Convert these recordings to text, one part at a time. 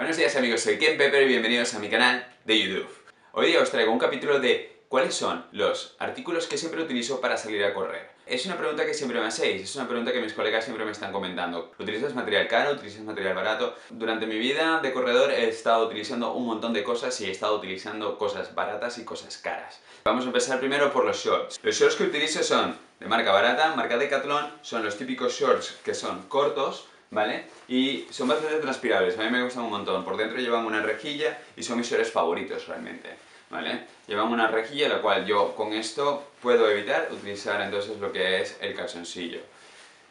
Buenos días amigos, soy Ken Pepper y bienvenidos a mi canal de YouTube. Hoy día os traigo un capítulo de cuáles son los artículos que siempre utilizo para salir a correr. Es una pregunta que siempre me hacéis, es una pregunta que mis colegas siempre me están comentando. ¿Utilizas material caro? ¿Utilizas material barato? Durante mi vida de corredor he estado utilizando un montón de cosas y he estado utilizando cosas baratas y cosas caras. Vamos a empezar primero por los shorts. Los shorts que utilizo son de marca barata, marca Decathlon, son los típicos shorts que son cortos, ¿vale? Y son bastante transpirables, a mí me gustan un montón. Por dentro llevan una rejilla y son mis shorts favoritos realmente, ¿vale? Llevan una rejilla la cual yo con esto puedo evitar utilizar entonces lo que es el calzoncillo.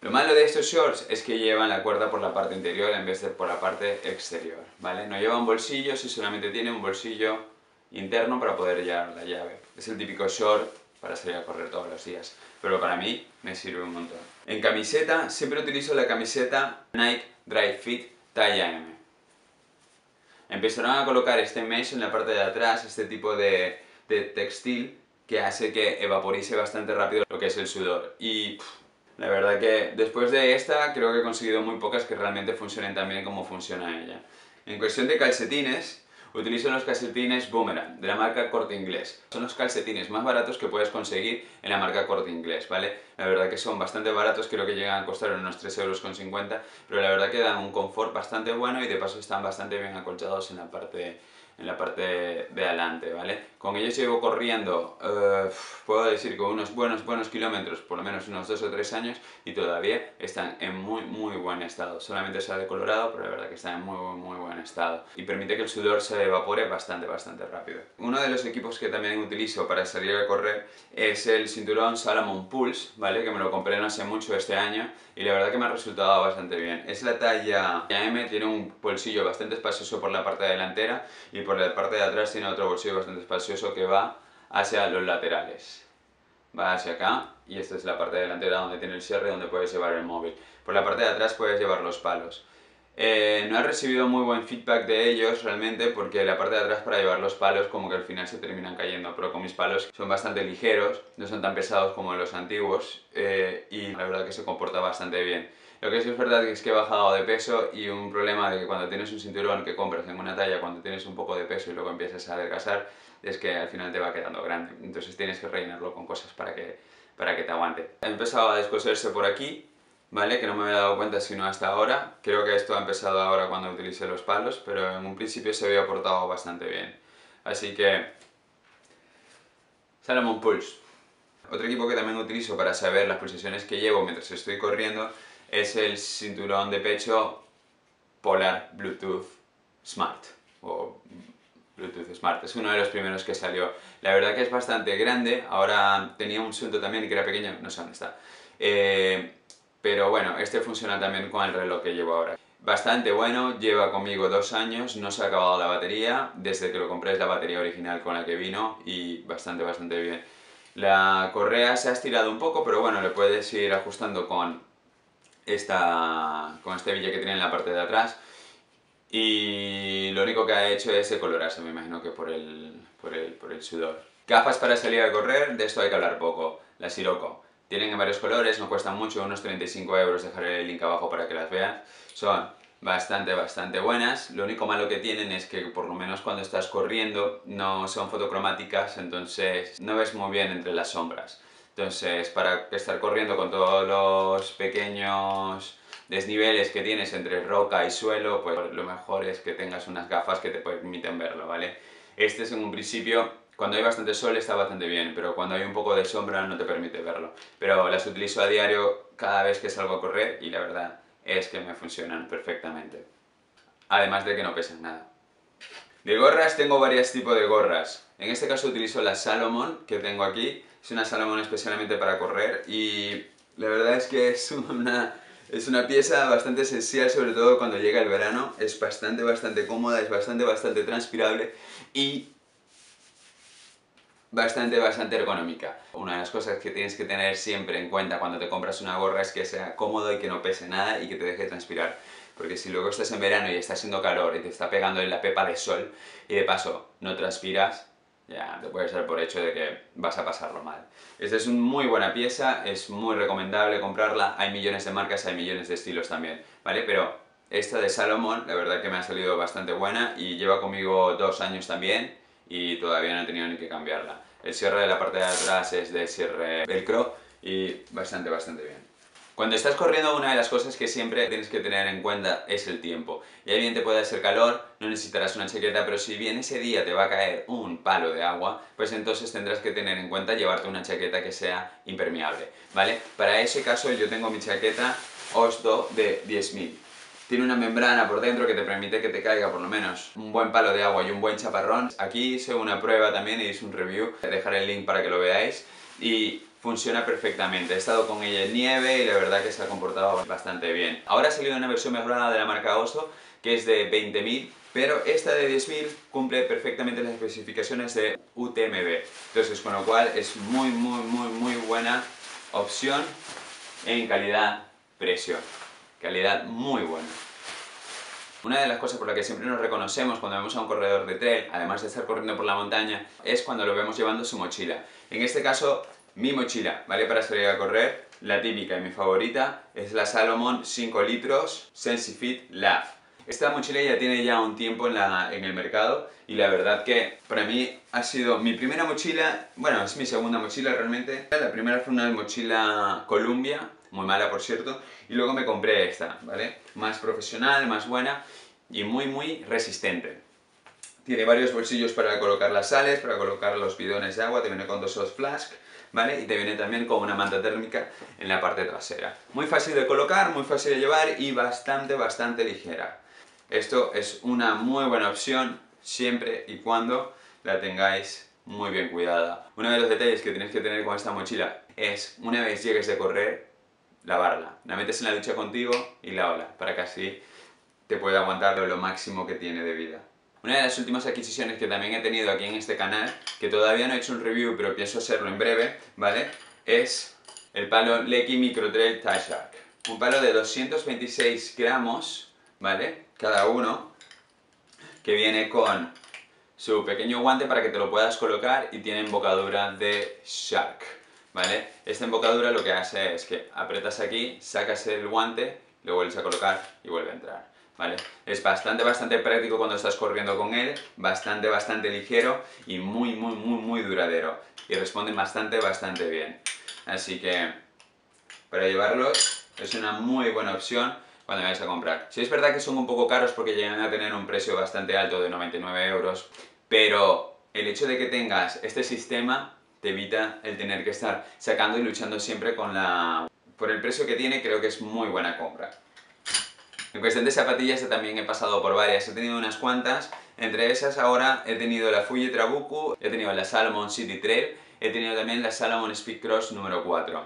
Lo malo de estos shorts es que llevan la cuerda por la parte interior en vez de por la parte exterior, ¿vale? No llevan bolsillos y solamente tiene un bolsillo interno para poder llevar la llave. Es el típico short para salir a correr todos los días, pero para mí me sirve un montón. En camiseta, siempre utilizo la camiseta Nike Dry Fit talla M. Empezaron a colocar este mesh en la parte de atrás, este tipo de, textil que hace que evaporice bastante rápido lo que es el sudor. Y la verdad que después de esta creo que he conseguido muy pocas que realmente funcionen tan bien como funciona ella. En cuestión de calcetines, Utilizo los calcetines Boomerang, de la marca Corte Inglés. Son los calcetines más baratos que puedes conseguir en la marca Corte Inglés, ¿vale? La verdad que son bastante baratos, creo que llegan a costar unos 3,50 euros, pero la verdad que dan un confort bastante bueno y de paso están bastante bien acolchados en la parte en la parte de adelante, ¿vale? Con ellos llevo corriendo, eh, puedo decir, con unos buenos, buenos kilómetros, por lo menos unos 2 o 3 años, y todavía están en muy, muy buen estado. Solamente se ha decolorado, pero la verdad que están en muy, muy buen estado. Y permite que el sudor se evapore bastante, bastante rápido. Uno de los equipos que también utilizo para salir a correr es el cinturón Salomon Pulse, ¿vale? Que me lo compré no hace mucho este año, y la verdad que me ha resultado bastante bien. Es la talla M, tiene un bolsillo bastante espacioso por la parte delantera, y por la parte de atrás tiene otro bolsillo bastante espacioso que va hacia los laterales. Va hacia acá y esta es la parte delantera donde tiene el cierre donde puedes llevar el móvil. Por la parte de atrás puedes llevar los palos. Eh, no he recibido muy buen feedback de ellos realmente porque la parte de atrás para llevar los palos como que al final se terminan cayendo, pero con mis palos son bastante ligeros, no son tan pesados como los antiguos eh, y la verdad que se comporta bastante bien. Lo que sí es verdad es que he bajado de peso y un problema de que cuando tienes un cinturón que compras en una talla, cuando tienes un poco de peso y luego empiezas a adelgazar, es que al final te va quedando grande. Entonces tienes que rellenarlo con cosas para que, para que te aguante. Ha empezado a descoserse por aquí, ¿vale? Que no me había dado cuenta sino hasta ahora. Creo que esto ha empezado ahora cuando utilicé los palos, pero en un principio se había portado bastante bien. Así que... Salomon Pulse. Otro equipo que también utilizo para saber las pulsaciones que llevo mientras estoy corriendo es el cinturón de pecho Polar Bluetooth Smart o Bluetooth Smart, es uno de los primeros que salió. La verdad que es bastante grande, ahora tenía un sunto también que era pequeño, no sé dónde está. Eh, pero bueno, este funciona también con el reloj que llevo ahora. Bastante bueno, lleva conmigo dos años, no se ha acabado la batería, desde que lo compré es la batería original con la que vino y bastante, bastante bien. La correa se ha estirado un poco, pero bueno, le puedes ir ajustando con esta, con este villa que tiene en la parte de atrás y lo único que ha hecho es decolorarse, me imagino que por el, por el, por el sudor. Gafas para salir a correr, de esto hay que hablar poco, las Sirocco. Tienen en varios colores, no cuestan mucho, unos 35 euros, dejaré el link abajo para que las vean. Son bastante, bastante buenas. Lo único malo que tienen es que por lo menos cuando estás corriendo no son fotocromáticas, entonces no ves muy bien entre las sombras. Entonces, para estar corriendo con todos los pequeños desniveles que tienes entre roca y suelo, pues lo mejor es que tengas unas gafas que te permiten verlo, ¿vale? Este es en un principio, cuando hay bastante sol está bastante bien, pero cuando hay un poco de sombra no te permite verlo. Pero las utilizo a diario cada vez que salgo a correr y la verdad es que me funcionan perfectamente. Además de que no pesan nada. De gorras tengo varios tipos de gorras. En este caso utilizo la Salomon que tengo aquí. Es una Salomon especialmente para correr y la verdad es que es una, es una pieza bastante esencial, sobre todo cuando llega el verano. Es bastante, bastante cómoda, es bastante, bastante transpirable y bastante, bastante ergonómica. Una de las cosas que tienes que tener siempre en cuenta cuando te compras una gorra es que sea cómodo y que no pese nada y que te deje transpirar porque si luego estás en verano y está haciendo calor y te está pegando en la pepa de sol y de paso no transpiras, ya te puedes dar por hecho de que vas a pasarlo mal. Esta es una muy buena pieza, es muy recomendable comprarla, hay millones de marcas, hay millones de estilos también, ¿vale? Pero esta de Salomon, la verdad que me ha salido bastante buena y lleva conmigo dos años también y todavía no he tenido ni que cambiarla. El cierre de la parte de atrás es de cierre velcro y bastante, bastante bien. Cuando estás corriendo una de las cosas que siempre tienes que tener en cuenta es el tiempo. Y ahí bien te puede hacer calor, no necesitarás una chaqueta, pero si bien ese día te va a caer un palo de agua, pues entonces tendrás que tener en cuenta llevarte una chaqueta que sea impermeable, ¿vale? Para ese caso yo tengo mi chaqueta Osdo de 10.000. Tiene una membrana por dentro que te permite que te caiga por lo menos un buen palo de agua y un buen chaparrón. Aquí hice una prueba también y hice un review, dejaré el link para que lo veáis. Y funciona perfectamente. He estado con ella en nieve y la verdad que se ha comportado bastante bien. Ahora ha salido una versión mejorada de la marca Oso que es de 20.000, pero esta de 10.000 cumple perfectamente las especificaciones de UTMB. Entonces, con lo cual es muy, muy, muy, muy buena opción en calidad-precio. Calidad muy buena. Una de las cosas por las que siempre nos reconocemos cuando vemos a un corredor de trail, además de estar corriendo por la montaña, es cuando lo vemos llevando su mochila. En este caso, mi mochila, ¿vale? Para salir a correr, la típica y mi favorita es la Salomon 5 litros SensiFit Lab. Esta mochila ya tiene ya un tiempo en, la, en el mercado y la verdad que para mí ha sido mi primera mochila, bueno, es mi segunda mochila realmente. La primera fue una Mochila Columbia, muy mala por cierto, y luego me compré esta, ¿vale? Más profesional, más buena y muy muy resistente. Tiene varios bolsillos para colocar las sales, para colocar los bidones de agua, te viene con dos soft flask, ¿vale? Y te viene también con una manta térmica en la parte trasera. Muy fácil de colocar, muy fácil de llevar y bastante, bastante ligera. Esto es una muy buena opción siempre y cuando la tengáis muy bien cuidada. Uno de los detalles que tienes que tener con esta mochila es, una vez llegues de correr, lavarla. La metes en la ducha contigo y la ola, para que así te pueda aguantar lo máximo que tiene de vida. Una de las últimas adquisiciones que también he tenido aquí en este canal, que todavía no he hecho un review, pero pienso hacerlo en breve, ¿vale? Es el palo Lecky Micro Trail Tie Shark. Un palo de 226 gramos, ¿vale? Cada uno, que viene con su pequeño guante para que te lo puedas colocar y tiene embocadura de Shark, ¿vale? Esta embocadura lo que hace es que apretas aquí, sacas el guante, lo vuelves a colocar y vuelve a entrar. ¿vale? Es bastante, bastante práctico cuando estás corriendo con él, bastante, bastante ligero y muy, muy, muy, muy duradero. Y responden bastante, bastante bien. Así que, para llevarlos, es una muy buena opción cuando vayas a comprar. Si es verdad que son un poco caros porque llegan a tener un precio bastante alto de 99 euros, pero el hecho de que tengas este sistema te evita el tener que estar sacando y luchando siempre con la... Por el precio que tiene, creo que es muy buena compra. En cuestión de zapatillas también he pasado por varias, he tenido unas cuantas, entre esas ahora he tenido la Fuji Trabuku, he tenido la Salomon City Trail, he tenido también la Salomon Speedcross número 4.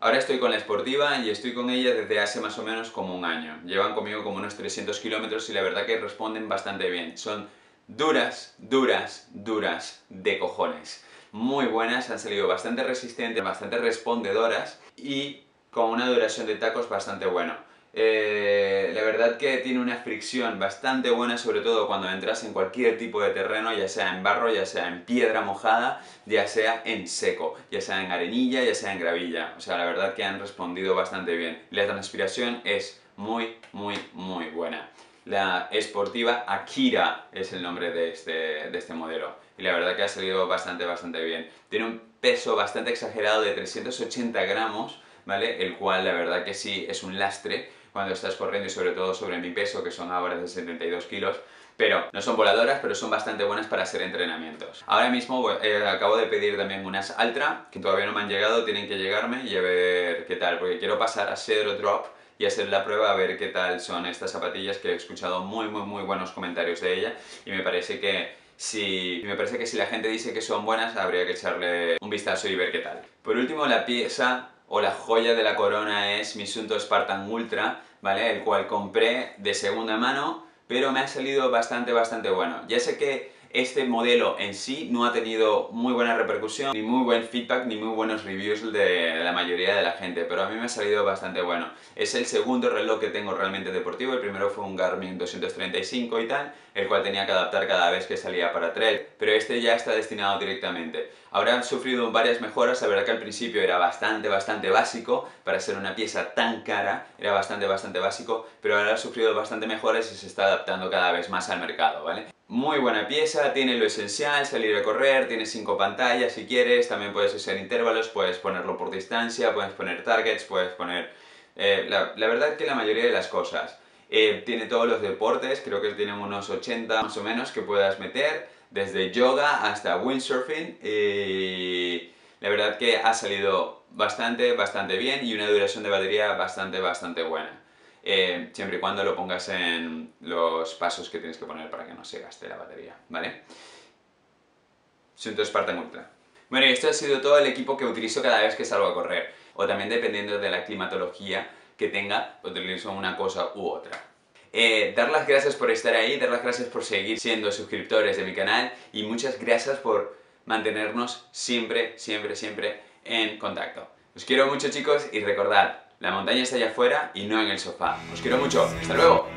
Ahora estoy con la Sportiva y estoy con ella desde hace más o menos como un año. Llevan conmigo como unos 300 kilómetros y la verdad que responden bastante bien. Son duras, duras, duras de cojones. Muy buenas, han salido bastante resistentes, bastante respondedoras y con una duración de tacos bastante buena. Eh, la verdad que tiene una fricción bastante buena, sobre todo cuando entras en cualquier tipo de terreno, ya sea en barro, ya sea en piedra mojada, ya sea en seco, ya sea en arenilla, ya sea en gravilla. O sea, la verdad que han respondido bastante bien. La transpiración es muy, muy, muy buena. La esportiva Akira es el nombre de este, de este modelo. Y la verdad que ha salido bastante, bastante bien. Tiene un peso bastante exagerado de 380 gramos, ¿vale? El cual la verdad que sí es un lastre cuando estás corriendo y sobre todo sobre mi peso, que son ahora de 72 kilos, pero no son voladoras, pero son bastante buenas para hacer entrenamientos. Ahora mismo eh, acabo de pedir también unas Altra, que todavía no me han llegado, tienen que llegarme y a ver qué tal, porque quiero pasar a Zero Drop y hacer la prueba a ver qué tal son estas zapatillas, que he escuchado muy muy muy buenos comentarios de ella y me parece que si, me parece que si la gente dice que son buenas, habría que echarle un vistazo y ver qué tal. Por último, la pieza o la joya de la corona es mi Sunto Spartan Ultra, ¿vale? El cual compré de segunda mano, pero me ha salido bastante, bastante bueno. Ya sé que este modelo en sí no ha tenido muy buena repercusión, ni muy buen feedback, ni muy buenos reviews de la mayoría de la gente, pero a mí me ha salido bastante bueno. Es el segundo reloj que tengo realmente deportivo, el primero fue un Garmin 235 y tal, el cual tenía que adaptar cada vez que salía para trail, pero este ya está destinado directamente. Ahora han sufrido varias mejoras, la verdad que al principio era bastante, bastante básico, para ser una pieza tan cara, era bastante, bastante básico, pero ahora ha sufrido bastante mejoras y se está adaptando cada vez más al mercado, ¿vale? Muy buena pieza, tiene lo esencial, salir a correr, tiene cinco pantallas si quieres, también puedes hacer intervalos, puedes ponerlo por distancia, puedes poner targets, puedes poner... Eh, la, verdad que la mayoría de las cosas. Eh, tiene todos los deportes, creo que tienen unos 80 más o menos que puedas meter, desde yoga hasta windsurfing. Y la verdad que ha salido bastante, bastante bien y una duración de batería bastante, bastante buena. Eh, siempre y cuando lo pongas en los pasos que tienes que poner para que no se gaste la batería, ¿vale? Sunto Spartan Ultra. Bueno, y esto ha sido todo el equipo que utilizo cada vez que salgo a correr, o también dependiendo de la climatología que tenga, utilizo una cosa u otra. Eh, dar las gracias por estar ahí, dar las gracias por seguir siendo suscriptores de mi canal y muchas gracias por mantenernos siempre, siempre, siempre en contacto. Os quiero mucho chicos y recordad, la montaña está allá afuera y no en el sofá. Os quiero mucho. ¡Hasta luego!